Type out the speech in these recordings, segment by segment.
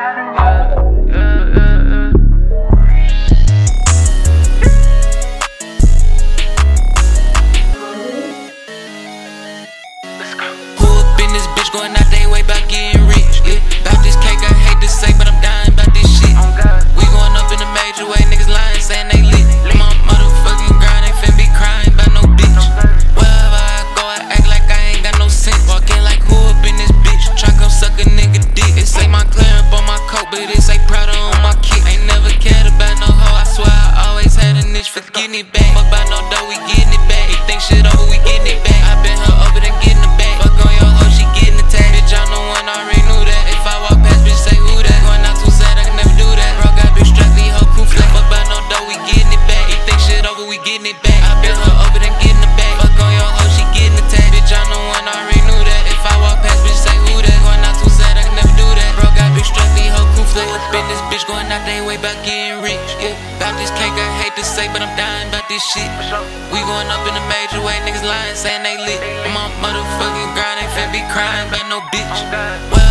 Who up in this bitch going out they way back rich? A for getting it back. Fuck about no dough, we getting it back. Think shit over, we getting it back. I been her over, then getting it back. Fuck on your hoe, she getting attacked. Bitch, I'm the one, I already knew that. If I walk past, bitch, say who that? Going out too sad, I can never do that. Bro, got bitch strapped, leave hoe crew flat. Fuck about no dough, we getting it back. Think shit over, we getting it back. I been her over, then getting it back. Fuck on your hoe, she getting attacked. Bitch, I'm the one, I already knew that. If I walk past, bitch, say who that? Going out too sad, I can never do that. Bro, got bitch strapped, leave hoe crew flat. In this bitch, going out they way about getting rich. Yeah, about this cake, I hate to say, but I'm dying about this shit. We going up in a major way, niggas lying, saying they lit. My motherfucking grind ain't fin be crying about no bitch. Wherever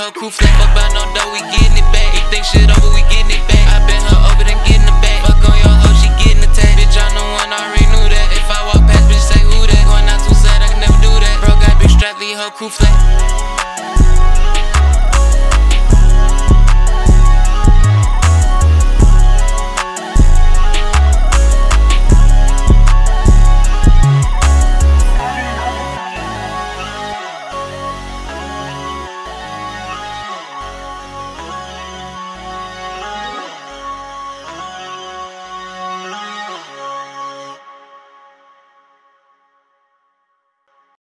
her crew flat. Fuck by no dough, we getting it back. If think shit over, we getting it back. I bet her over, then getting it back. Fuck on your hoe, she getting attacked. Bitch, I'm the one, I already knew that. If I walk past, bitch, say who that? Going out too sad, I can never do that. Bro, got big strap, leave her crew flat.